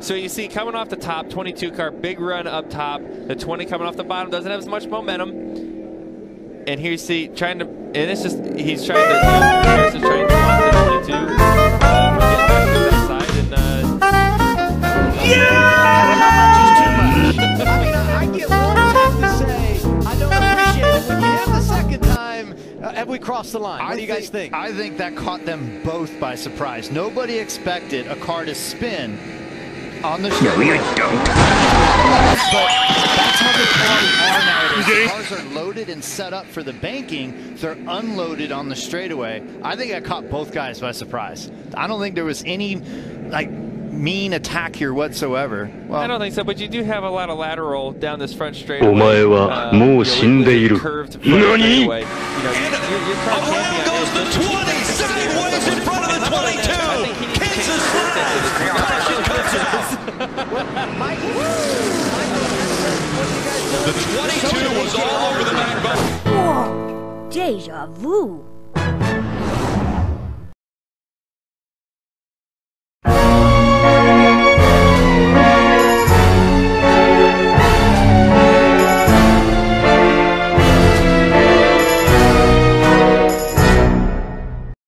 So you see coming off the top, 22 car, big run up top. The 20 coming off the bottom doesn't have as much momentum. And here you see trying to, and it's just he's trying to, you know, Harris is trying to block the 22 uh, back to that side, and uh, I mean, I, I get one tap to say I don't appreciate it. When you have the second time, uh, have we crossed the line? What do you guys think? I think that caught them both by surprise. Nobody expected a car to spin on the No, you don't. But that's how the cars are nowadays. The cars are loaded and set up for the banking. They're unloaded on the straightaway. I think I caught both guys by surprise. I don't think there was any like mean attack here whatsoever. Well, I don't think so, but you do have a lot of lateral down this front straightaway. お前は Uh, もう you know, 死んでいる。 with the curved front 何 straightaway. You know, your, your car Around champion goes is the just- 20, sideways in front of the 22. The 22 was all over the back bumper. Whoa! Deja vu.